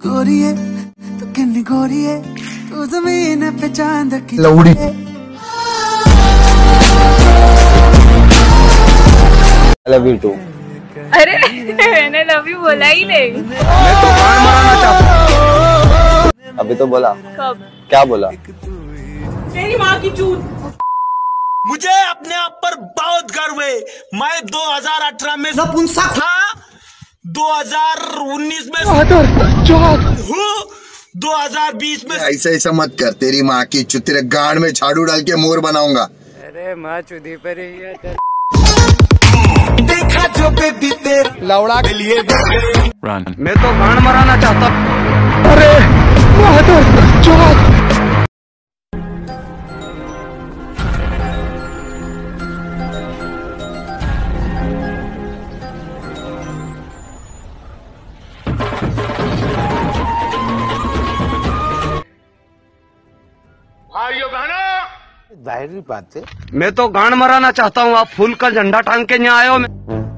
गोरिए तू किन्नी गोरिए तू ज़मीन पे चाँद की लौड़ी। आई लव यू टू अरे मैंने लव यू बोला ही नहीं। अभी तो बोला। कब? क्या बोला? तेरी माँ की चूत। मुझे अपने आप पर बहुत गर्व है। मैं 2018 में नपुंसक। था 2019 में हज़ार 2020 में ऐसा ऐसा मत कर तेरी माँ की चु तेरे गाड़ में झाड़ू डाल के मोर बनाऊँगा। अरे माँ चुदी पर देखा जो बेबी तेरा लौड़ा के लिए मैं तो गाड़ मराना चाहता मैं तो गांड मराना चाहता हूँ आप फूल का झंडा टांग के यहाँ आयो मैं